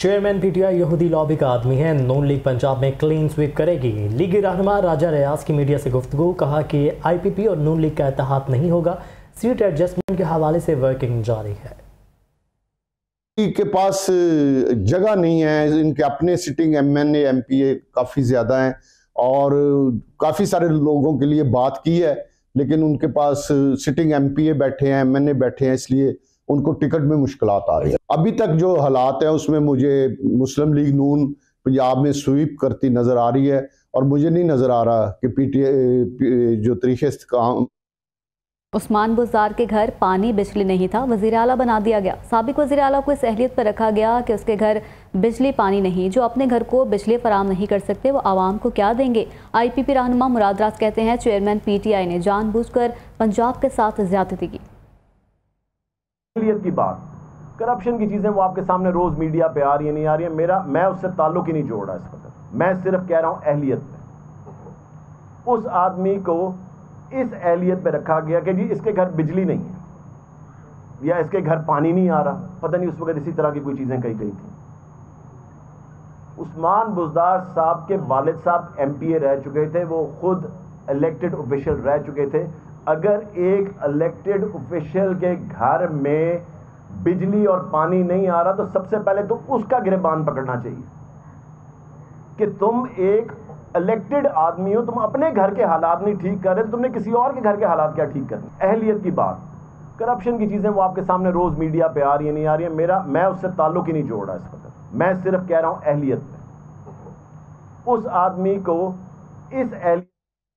Chairman PTI यहूदी lobby का आदमी है। नून लीग पंजाब में क्लीन स्वीप करेगी। लीग रहनुमा राजा रियाज की मीडिया से गुफ्तु कहा कि आईपीपी और नून लीग का इतिहाद नहीं होगा। सीट एडजस्टमेंट के हवाले से वर्किंग जारी है। के पास जगह नहीं है। इनके अपने sitting M N M P A काफ़ी ज़्यादा हैं और काफ़ी सारे लोगों के लिए बात की है, लेकिन उनके पास सिटिंग एम पी ए बैठे हैं एम एन ए बैठे हैं, इसलिए उनको टिकट में मुश्किल आ रही है। अभी तक जो हालात हैं, उसमें मुझे मुस्लिम लीग नून पंजाब में स्वीप करती नज़र आ रही है और मुझे नहीं नज़र आ रहा कि पीटीए जो तरीके काम उस्मान बुजार के घर पानी बिजली नहीं था, वज़ीर अला बना दिया गया। सबक वजी अला को इस अहलियत पर रखा गया कि उसके घर बिजली पानी नहीं, जो अपने घर को बिजली फराम नहीं कर सकते, वो आवाम को क्या देंगे? आई पी पी रहनुमा मुरादराज कहते हैं, चेयरमैन पी टी आई ने जानबूझकर पंजाब के साथ ज्यादती की। की बात। करप्शन की चीज़ें वो आपके सामने रोज़ मीडिया पे आ रही है, नहीं आ रही है। मेरा, मैं उससे ताल्लुक ही नहीं जोड़ रहा इस वक्त। मैं सिर्फ़ कह रहा हूँ अहलियत में उस आदमी को इस अहलियत पे रखा गया कि जी, इसके घर बिजली नहीं है। या इसके घर पानी नहीं आ रहा। पता नहीं उस वक्त इसी तरह की कोई चीज़ें कही गई थी। उस्मान बुजदार साहब के वालिद साहब एमपीए रह चुके थे। वो खुद इलेक्टेड ऑफिशियल रह चुके थे। अगर एक इलेक्टेड ऑफिशियल के घर में बिजली और पानी नहीं आ रहा तो सबसे पहले तो उसका गिरबान पकड़ना चाहिए। कि तुम एक इलेक्टेड आदमी हो, तुम अपने घर के हालात नहीं ठीक कर रहे तो तुमने किसी और के घर के हालात क्या ठीक करने? अहलियत की बात। करप्शन की चीज़ें वो आपके सामने रोज़ मीडिया पे आ रही है, नहीं आ रही है। मेरा, मैं उससे ताल्लुक ही नहीं जोड़ रहा इस वक्त। मैं सिर्फ़ कह रहा हूँ अहलियत उस आदमी को इस अहलियत